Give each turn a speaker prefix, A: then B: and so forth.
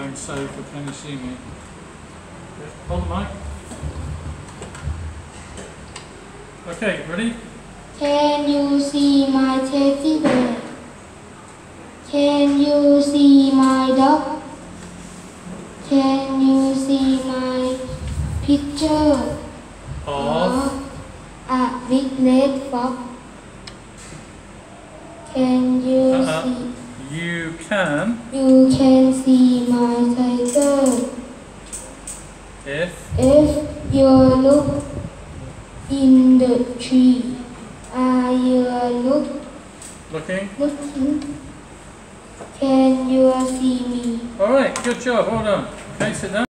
A: playing Save for Can You See Me. Hold the mic. Okay, ready?
B: Can you see my teddy bear? Can you see my dog? Can you see my picture
A: Of.
B: a big red fox? Can you
A: Uh-uh.
B: see?
A: You can
B: You can see my tiger
A: if.
B: if you look in the tree. Are you look
A: Looking.
B: looking? Can you see me?
A: Alright, good job, well done. Okay, sit down.